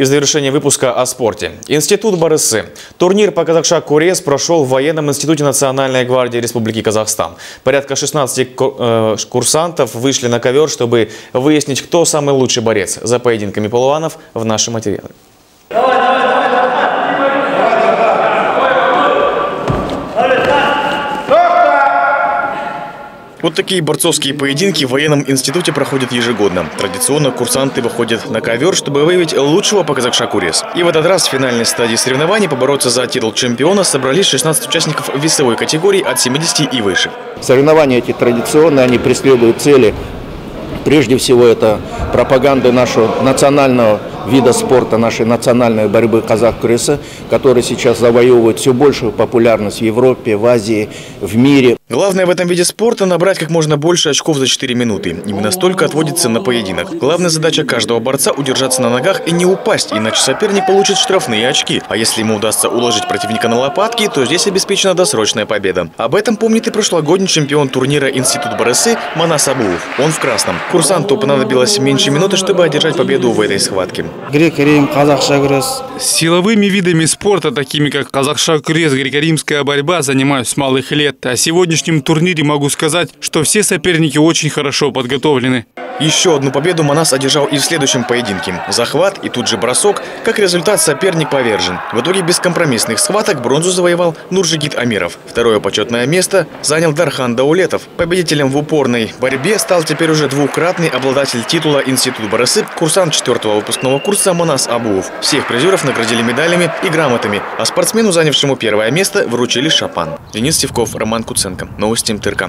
И в завершение выпуска о спорте. Институт Барысы. Турнир по казахша Курес прошел в военном институте Национальной гвардии Республики Казахстан. Порядка 16 ку- э, курсантов вышли на ковер, чтобы выяснить, кто самый лучший борец. За поединками полуанов в нашем материале. Вот такие борцовские поединки в военном институте проходят ежегодно. Традиционно курсанты выходят на ковер, чтобы выявить лучшего по Курес. И в этот раз в финальной стадии соревнований побороться за титул чемпиона собрались 16 участников весовой категории от 70 и выше. Соревнования эти традиционные, они преследуют цели. Прежде всего, это пропаганда нашего национального вида спорта, нашей национальной борьбы казах-креса, который сейчас завоевывает все большую популярность в Европе, в Азии, в мире. Главное в этом виде спорта набрать как можно больше очков за 4 минуты. Именно столько отводится на поединок. Главная задача каждого борца – удержаться на ногах и не упасть, иначе соперник получит штрафные очки. А если ему удастся уложить противника на лопатки, то здесь обеспечена досрочная победа. Об этом помнит и прошлогодний чемпион турнира Институт Барысы Манас Абуов. Он в красном. Курсанту понадобилось меньше минуты, чтобы одержать победу в этой схватке. грек-рим қазақша күрес Силовыми видами спорта, такими как казахша крес, греко-римская борьба, занимаюсь с малых лет. О сегодняшнем турнире могу сказать, что все соперники очень хорошо подготовлены. Еще одну победу Манас одержал и в следующем поединке. Захват и тут же бросок. Как результат, соперник повержен. В итоге без компромиссных схваток бронзу завоевал Нуржигит Амиров. Второе почетное место занял Дархан Даулетов. Победителем в упорной борьбе стал теперь уже двукратный обладатель титула Институт Барысы, курсант четвертого выпускного курса Манас Абуов. Всех призеров наградили медалями и грамотами, а спортсмену, занявшему первое место, вручили шапан. Денис Севков, Роман Куценко. Новости МТРК.